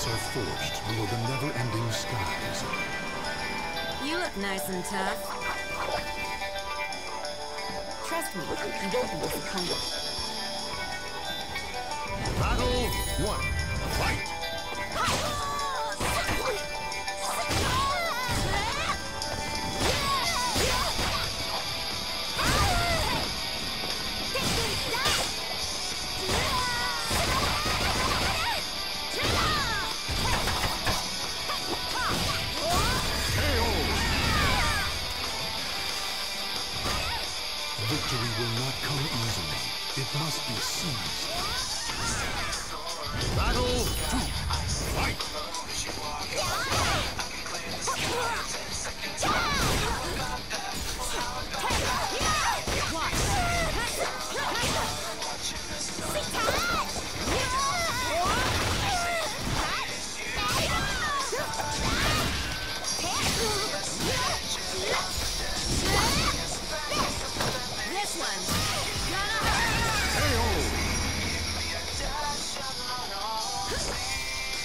spirits are forged below the never-ending skies. You look nice and tough. Trust me, you won't be disappointed. Battle one. Fight! Victory will not come easily. It must be seized. Battle two. Fight! This one. KO!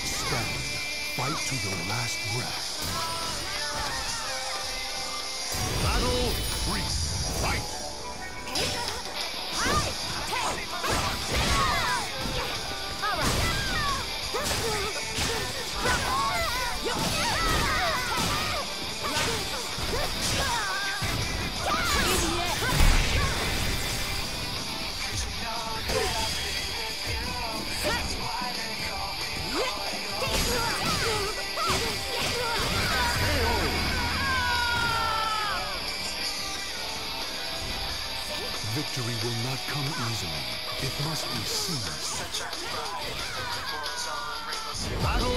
Stand. Fight to your last breath. Battle three. Fight! Victory will not come easily. It must be seized. Battle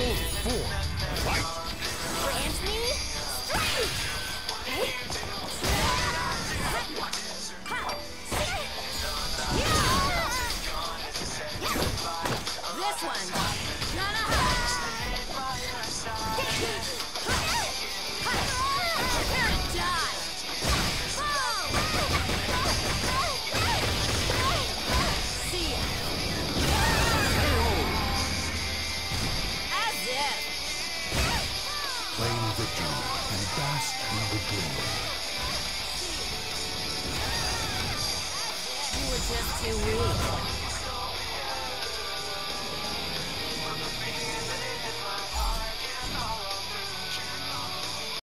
four. Fight! Grant me victory and bask in the glory. You were just too weak.